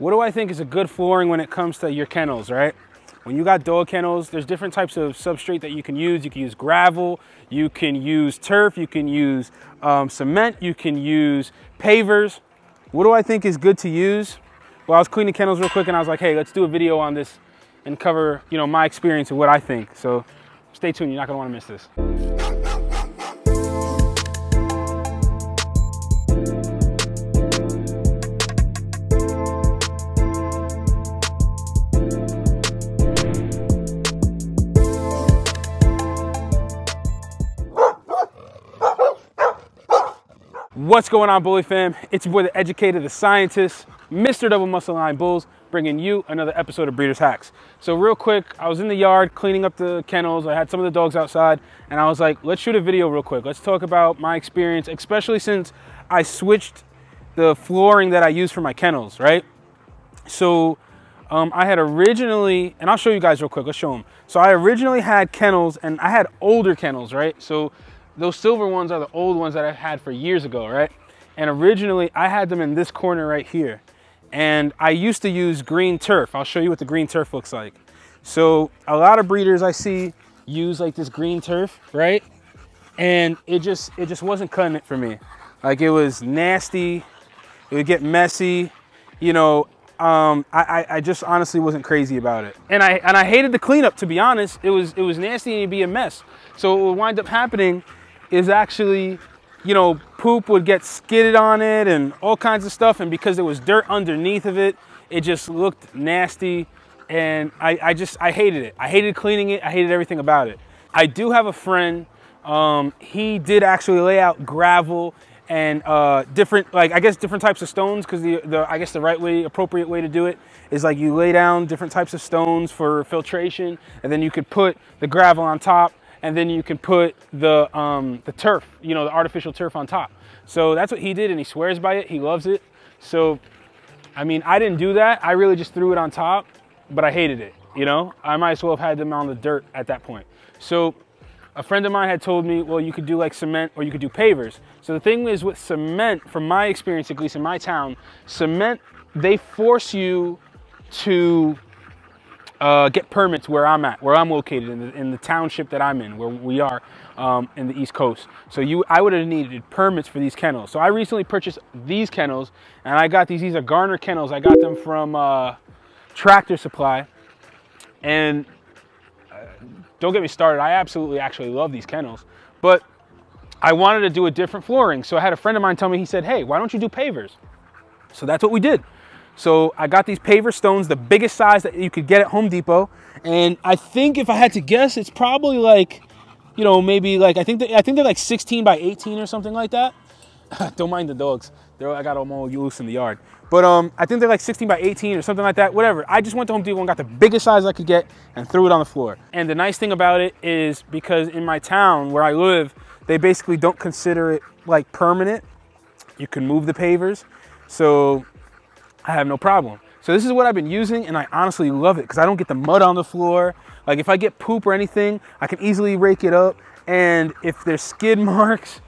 what do I think is a good flooring when it comes to your kennels, right? When you got dog kennels, there's different types of substrate that you can use. You can use gravel, you can use turf, you can use um, cement, you can use pavers. What do I think is good to use? Well, I was cleaning kennels real quick and I was like, hey, let's do a video on this and cover, you know, my experience and what I think. So stay tuned, you're not gonna wanna miss this. What's going on, Bully fam? It's your boy, the educator, the scientist, Mr. Double Muscle Line Bulls, bringing you another episode of Breeders Hacks. So real quick, I was in the yard cleaning up the kennels. I had some of the dogs outside, and I was like, let's shoot a video real quick. Let's talk about my experience, especially since I switched the flooring that I use for my kennels, right? So um, I had originally, and I'll show you guys real quick, let's show them. So I originally had kennels, and I had older kennels, right? So those silver ones are the old ones that I had for years ago, right? And originally I had them in this corner right here. And I used to use green turf. I'll show you what the green turf looks like. So a lot of breeders I see use like this green turf, right? And it just it just wasn't cutting it for me. Like it was nasty, it would get messy, you know, um, I, I just honestly wasn't crazy about it. And I and I hated the cleanup to be honest. It was it was nasty and it'd be a mess. So what would wind up happening is actually, you know, poop would get skidded on it and all kinds of stuff. And because there was dirt underneath of it, it just looked nasty. And I, I just, I hated it. I hated cleaning it. I hated everything about it. I do have a friend, um, he did actually lay out gravel and uh, different, like I guess different types of stones because the, the, I guess the right way, appropriate way to do it is like you lay down different types of stones for filtration and then you could put the gravel on top and then you can put the, um, the turf, you know, the artificial turf on top. So that's what he did and he swears by it. He loves it. So, I mean, I didn't do that. I really just threw it on top, but I hated it, you know? I might as well have had them on the dirt at that point. So a friend of mine had told me, well, you could do like cement or you could do pavers. So the thing is with cement, from my experience, at least in my town, cement, they force you to uh, get permits where I'm at, where I'm located in the, in the township that I'm in, where we are um, in the East Coast. So you, I would have needed permits for these kennels. So I recently purchased these kennels, and I got these. These are Garner kennels. I got them from uh, Tractor Supply, and uh, don't get me started. I absolutely actually love these kennels, but I wanted to do a different flooring. So I had a friend of mine tell me. He said, "Hey, why don't you do pavers?" So that's what we did. So I got these paver stones, the biggest size that you could get at Home Depot. And I think if I had to guess, it's probably like, you know, maybe like, I think, I think they're like 16 by 18 or something like that. Don't mind the dogs. They're, I got them all loose in the yard. But um, I think they're like 16 by 18 or something like that, whatever. I just went to Home Depot and got the biggest size I could get and threw it on the floor. And the nice thing about it is because in my town where I live, they basically don't consider it like permanent. You can move the pavers. So I have no problem. So this is what I've been using and I honestly love it because I don't get the mud on the floor. Like if I get poop or anything, I can easily rake it up. And if there's skid marks,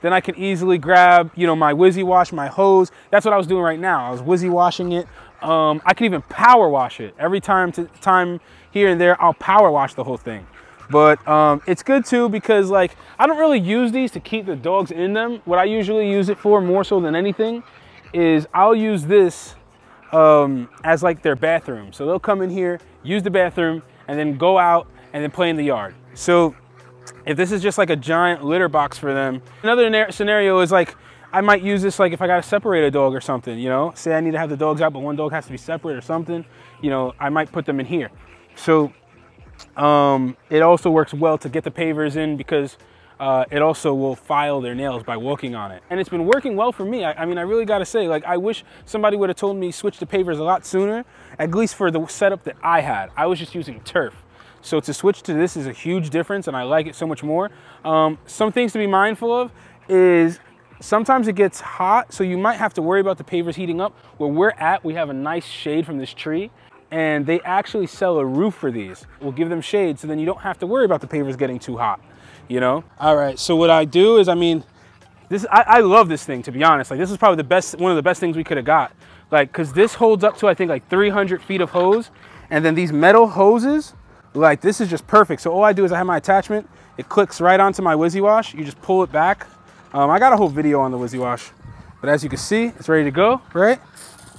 then I can easily grab, you know, my Wysiwash, my hose. That's what I was doing right now. I was Wizzy washing it. Um, I can even power wash it. Every time to time here and there, I'll power wash the whole thing. But um, it's good too because like, I don't really use these to keep the dogs in them. What I usually use it for more so than anything is I'll use this um, as like their bathroom. So they'll come in here, use the bathroom, and then go out and then play in the yard. So if this is just like a giant litter box for them, another scenario is like, I might use this like if I got to separate a dog or something, you know, say I need to have the dogs out, but one dog has to be separate or something, you know, I might put them in here. So um, it also works well to get the pavers in because uh, it also will file their nails by walking on it. And it's been working well for me. I, I mean, I really gotta say, like, I wish somebody would have told me switch to pavers a lot sooner, at least for the setup that I had. I was just using turf. So to switch to this is a huge difference and I like it so much more. Um, some things to be mindful of is sometimes it gets hot, so you might have to worry about the pavers heating up. Where we're at, we have a nice shade from this tree and they actually sell a roof for these. We'll give them shade so then you don't have to worry about the pavers getting too hot you know? All right, so what I do is, I mean, this I, I love this thing, to be honest. Like, this is probably the best, one of the best things we could have got. Like, cause this holds up to, I think like 300 feet of hose. And then these metal hoses, like this is just perfect. So all I do is I have my attachment, it clicks right onto my Wysiwash. You just pull it back. Um, I got a whole video on the Wysiwash, but as you can see, it's ready to go, right?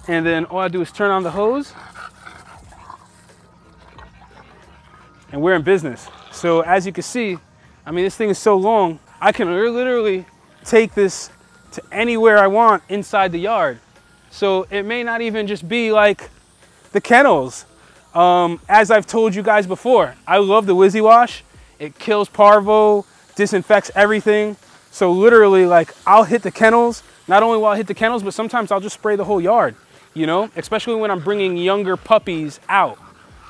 And then all I do is turn on the hose and we're in business. So as you can see, I mean, this thing is so long, I can literally take this to anywhere I want inside the yard. So it may not even just be like the kennels. Um, as I've told you guys before, I love the Wysiwash. It kills parvo, disinfects everything. So literally like I'll hit the kennels. Not only will I hit the kennels, but sometimes I'll just spray the whole yard, you know, especially when I'm bringing younger puppies out.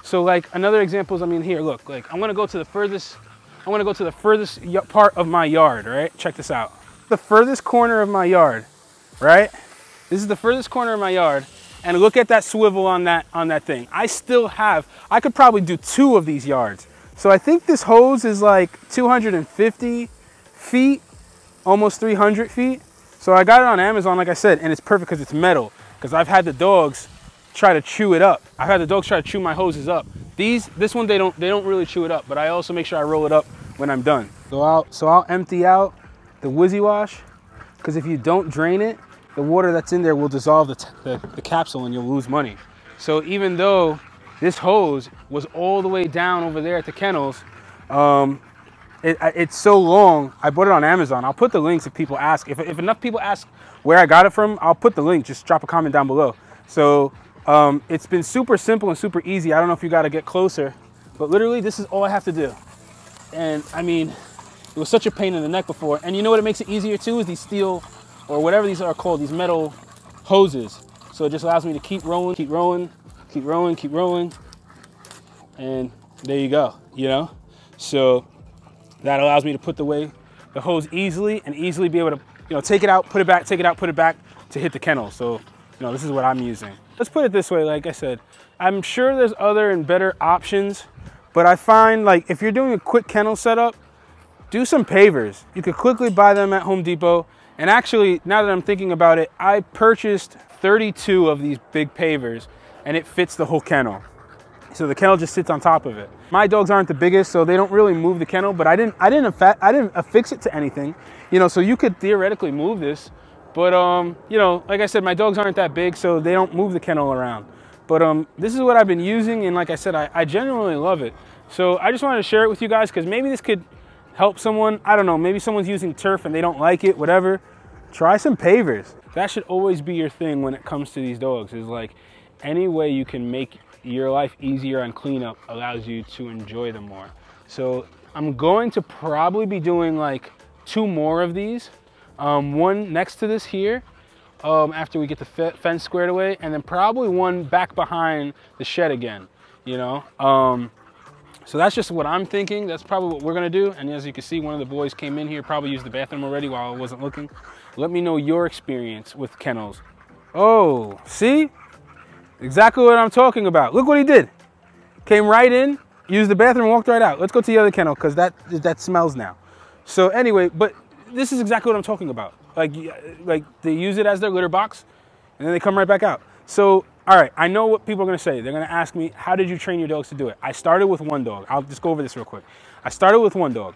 So like another example is, I mean, here, look, like I'm gonna go to the furthest, I'm gonna go to the furthest part of my yard, right? Check this out. The furthest corner of my yard, right? This is the furthest corner of my yard. And look at that swivel on that, on that thing. I still have, I could probably do two of these yards. So I think this hose is like 250 feet, almost 300 feet. So I got it on Amazon, like I said, and it's perfect because it's metal. Because I've had the dogs try to chew it up. I've had the dogs try to chew my hoses up. These, this one, they don't, they don't really chew it up, but I also make sure I roll it up when I'm done. So I'll, so I'll empty out the Wysiwash, because if you don't drain it, the water that's in there will dissolve the, the, the capsule and you'll lose money. So even though this hose was all the way down over there at the kennels, um, it, it's so long. I bought it on Amazon. I'll put the links if people ask. If, if enough people ask where I got it from, I'll put the link. Just drop a comment down below. So um, it's been super simple and super easy. I don't know if you got to get closer, but literally this is all I have to do. And I mean, it was such a pain in the neck before. And you know what it makes it easier too is these steel or whatever these are called, these metal hoses. So it just allows me to keep rolling, keep rolling, keep rolling, keep rolling. And there you go, you know? So that allows me to put the way the hose easily and easily be able to, you know, take it out, put it back, take it out, put it back to hit the kennel. So, you know, this is what I'm using let's put it this way, like I said, I'm sure there's other and better options, but I find like if you're doing a quick kennel setup, do some pavers. You could quickly buy them at Home Depot. And actually, now that I'm thinking about it, I purchased 32 of these big pavers and it fits the whole kennel. So the kennel just sits on top of it. My dogs aren't the biggest, so they don't really move the kennel, but I didn't, I didn't, I didn't affix it to anything. You know, so you could theoretically move this but, um, you know, like I said, my dogs aren't that big, so they don't move the kennel around. But um, this is what I've been using, and like I said, I, I genuinely love it. So I just wanted to share it with you guys because maybe this could help someone. I don't know, maybe someone's using turf and they don't like it, whatever. Try some pavers. That should always be your thing when it comes to these dogs is like any way you can make your life easier on cleanup allows you to enjoy them more. So I'm going to probably be doing like two more of these um, one next to this here um, after we get the fence squared away, and then probably one back behind the shed again, you know? Um, so that's just what I'm thinking. That's probably what we're gonna do. And as you can see, one of the boys came in here, probably used the bathroom already while I wasn't looking. Let me know your experience with kennels. Oh, see? Exactly what I'm talking about. Look what he did. Came right in, used the bathroom, walked right out. Let's go to the other kennel because that, that smells now. So anyway, but this is exactly what I'm talking about. Like, like they use it as their litter box, and then they come right back out. So, all right, I know what people are gonna say. They're gonna ask me, how did you train your dogs to do it? I started with one dog. I'll just go over this real quick. I started with one dog.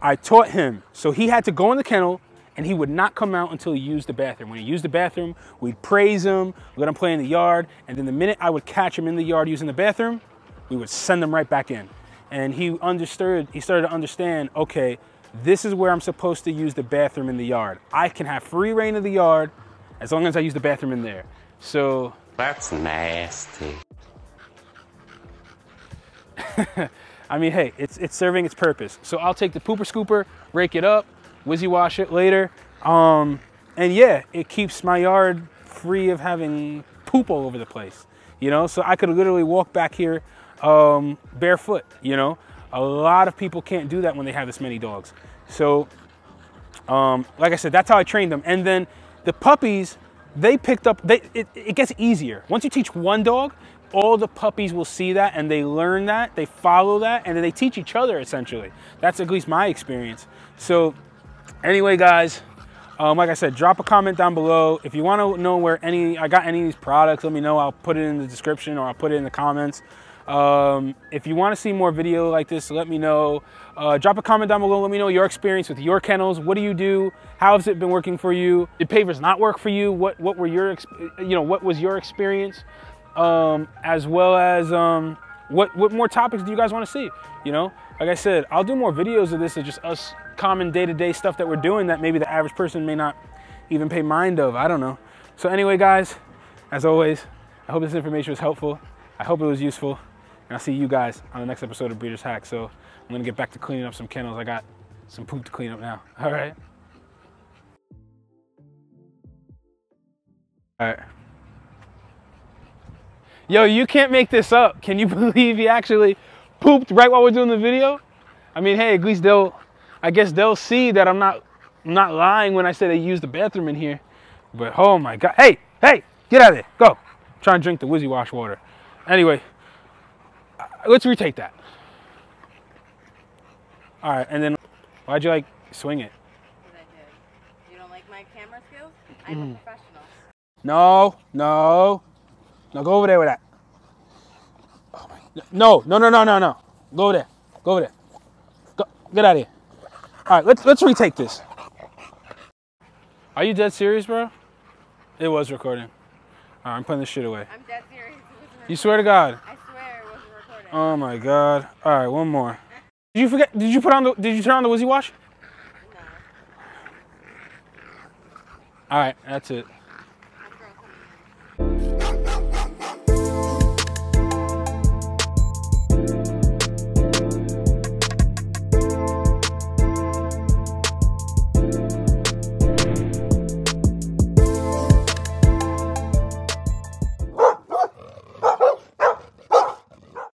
I taught him, so he had to go in the kennel, and he would not come out until he used the bathroom. When he used the bathroom, we'd praise him, let him play in the yard, and then the minute I would catch him in the yard using the bathroom, we would send him right back in. And he understood, he started to understand, okay, this is where I'm supposed to use the bathroom in the yard. I can have free reign of the yard as long as I use the bathroom in there. So. That's nasty. I mean, hey, it's, it's serving its purpose. So I'll take the pooper scooper, rake it up, Wysiwash it later. Um, and yeah, it keeps my yard free of having poop all over the place. You know, so I could literally walk back here um, barefoot, you know. A lot of people can't do that when they have this many dogs. So, um, like I said, that's how I trained them. And then the puppies, they picked up, they, it, it gets easier. Once you teach one dog, all the puppies will see that and they learn that, they follow that, and then they teach each other essentially. That's at least my experience. So, anyway, guys, Um, like I said, drop a comment down below. If you want to know where any I got any of these products, let me know. I'll put it in the description or I'll put it in the comments. Um, if you want to see more video like this, let me know. Uh, drop a comment down below. Let me know your experience with your kennels. What do you do? How has it been working for you? Did pavers not work for you? What what were your you know what was your experience? Um, as well as um, what what more topics do you guys want to see? You know, like I said, I'll do more videos of this of just us common day-to-day stuff that we're doing that maybe the average person may not even pay mind of. I don't know. So anyway, guys, as always, I hope this information was helpful. I hope it was useful. And I'll see you guys on the next episode of Breeders Hack. So I'm gonna get back to cleaning up some kennels. I got some poop to clean up now. All right. All right. Yo, you can't make this up. Can you believe he actually pooped right while we're doing the video? I mean, hey, at least they'll, I guess they'll see that I'm not, I'm not lying when I say they used the bathroom in here. But oh my God, hey, hey, get out of there, go. Try and drink the Wysiwash water. Anyway, let's retake that. All right, and then why'd you like swing it? Because I did. You don't like my camera skills? I'm Mm. a professional. No, no, no, go over there with that. Oh my, no, no, no, no, no, no. Go over there, go over there. Go, get out of here. All right, let's let's retake this. Are you dead serious, bro? It was recording. All right, I'm putting this shit away. I'm dead serious. You swear to God. I swear it wasn't recording. Oh my God. All right, one more. Did you forget? Did you put on the? Did you turn on the Wysiwash? no. All right, that's it.